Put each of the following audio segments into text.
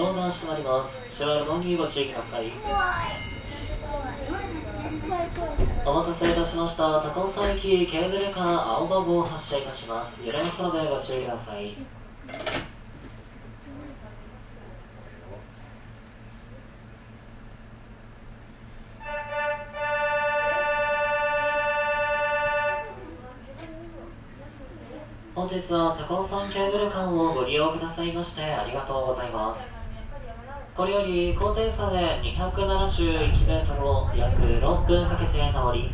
ドアが閉まります。シュワルドにご注意くださいお待たせいたしました。高尾山駅ケーブルカー青バグを発車いたします。揺れますのでご注意ください。本日は高尾山ケーブルカーをご利用くださいましてありがとうございますこれより高低差で271メートルを約6分かけて登り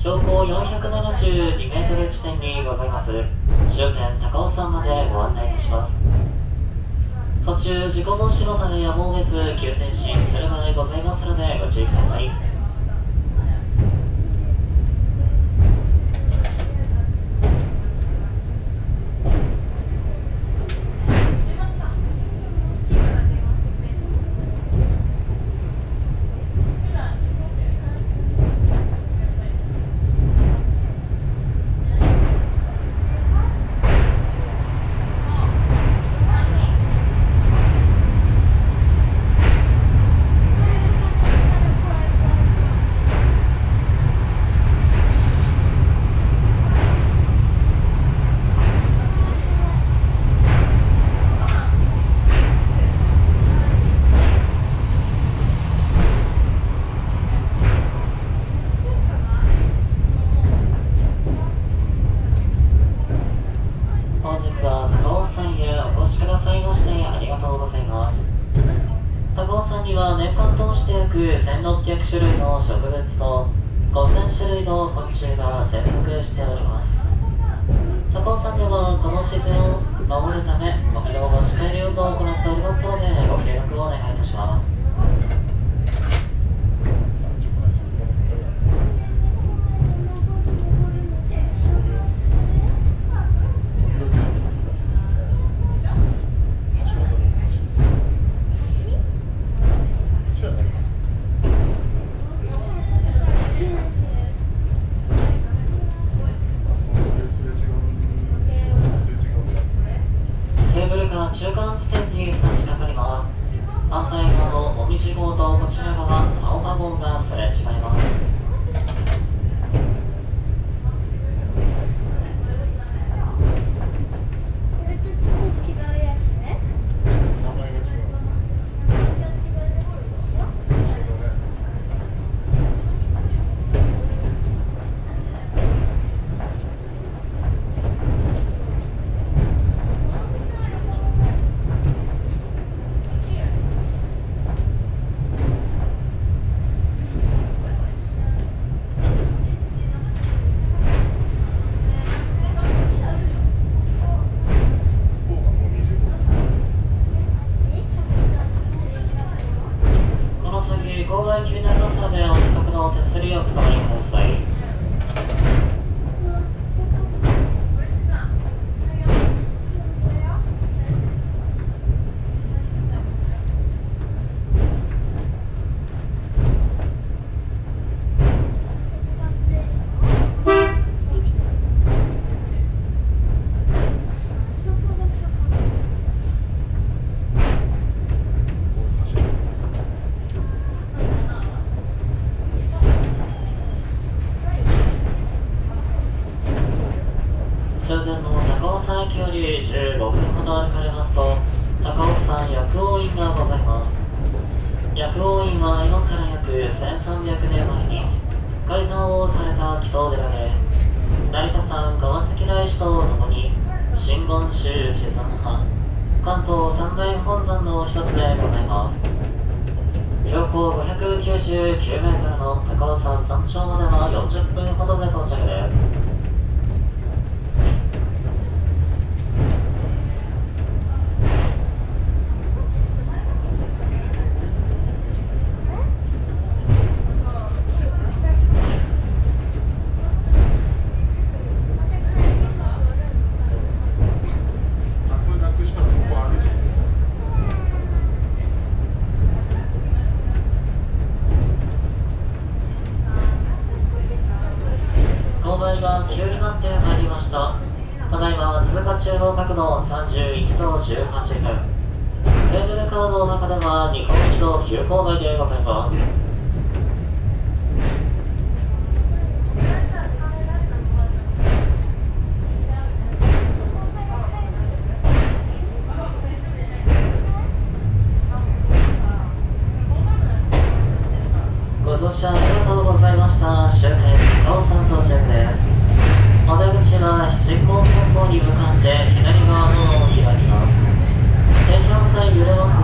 標高472メートル地点にございます。終点高尾山までご案内いたします。途中事故防止のためやむを得ず急停止するまでございますのでご注意ください本日は高尾山へお越しくださいましてありがとうございます高尾山には年間通して約1600種類の植物と5000種類の昆虫が潜伏しております。高尾山ではこの自然を守るためご移動を持ち帰り運動を行っておりますのでご協力をお願いいたします。こちら側青ワゴンがすれ終点の高尾山駅より15分ほど歩かれますと高尾山薬王院がございます。薬王院は今から約1300年前に改造をされた祈祷寺で成田山川崎大師とともに真言宗地山派関東三大本山の一つでございます。標高599メートルの高尾山山頂までは40分ほどで到着ですあ、それなくしたらここ歩いて。勾配が急になってまいりましただいま通過中の角度31度18分ケーブルカードの中では日本一の急勾配でございます。ご乗車ありがとうございました。終点高尾山到着です。お出口は進行方向に向かって左側のドアを開きます。停車の際揺れます